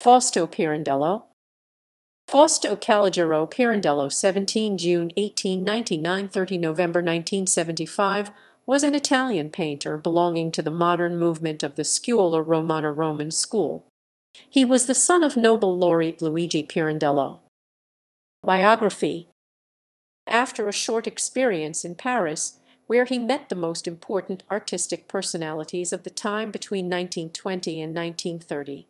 Fausto Pirandello Fausto Calogero Pirandello (17 June 1899 30 November 1975) was an Italian painter belonging to the modern movement of the Scuola Romana Roman school. He was the son of Nobel laureate Luigi Pirandello. Biography After a short experience in Paris, where he met the most important artistic personalities of the time between 1920 and 1930,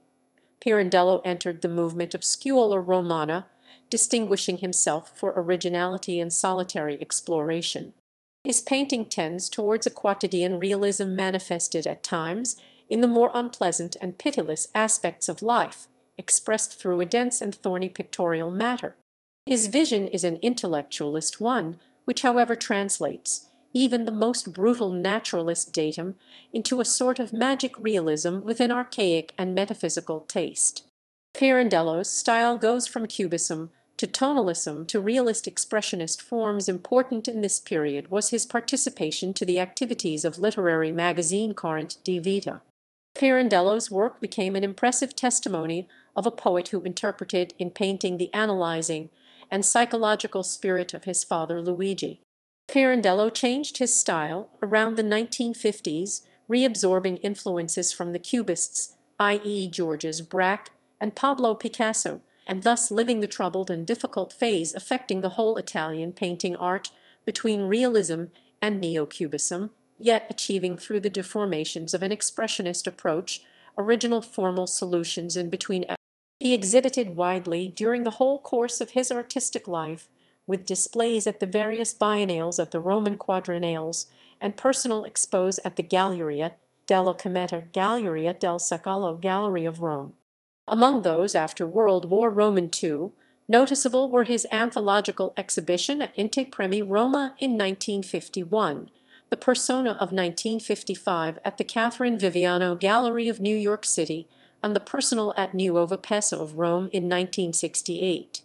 Pirandello entered the movement of Scuola Romana, distinguishing himself for originality and solitary exploration. His painting tends towards a quotidian realism manifested at times in the more unpleasant and pitiless aspects of life, expressed through a dense and thorny pictorial matter. His vision is an intellectualist one, which however translates even the most brutal naturalist datum into a sort of magic realism with an archaic and metaphysical taste. Pirandello's style goes from cubism to tonalism to realist expressionist forms important in this period was his participation to the activities of literary magazine Corrente di Vita. Pirandello's work became an impressive testimony of a poet who interpreted in painting the analyzing and psychological spirit of his father Luigi. Pirandello changed his style around the 1950s, reabsorbing influences from the Cubists, i.e. Georges Braque and Pablo Picasso, and thus living the troubled and difficult phase affecting the whole Italian painting art between realism and neo-cubism, yet achieving through the deformations of an expressionist approach original formal solutions in between. He exhibited widely during the whole course of his artistic life, with displays at the various biennales of the Roman quadriennales, and personal expos at the Galleria della Cometa, Galleria del Secolo Gallery of Rome. Among those after World War Roman II, noticeable were his anthological exhibition at Inte Premi Roma in 1951, the Persona of 1955 at the Catherine Viviano Gallery of New York City, and the Personal at Nuova Pesa of Rome in 1968.